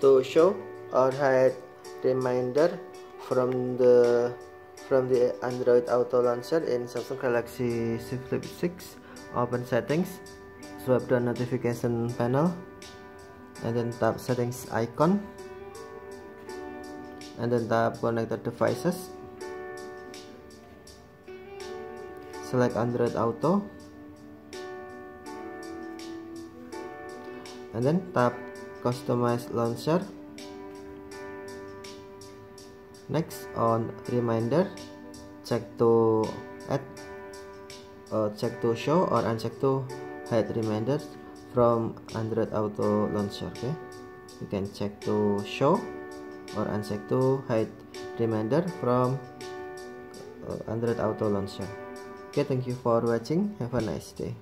to show or hide reminder from the from the Android Auto Launcher in Samsung Galaxy Flip 6 open settings swipe the notification panel and then tap settings icon and then tap connected devices. Select Android Auto and then tap customize launcher. Next on reminder check to add uh, check to show or uncheck to hide reminders from Android Auto Launcher okay? You can check to show or uncheck to hide reminder from uh, Android Auto Launcher. Okay thank you for watching. Have a nice day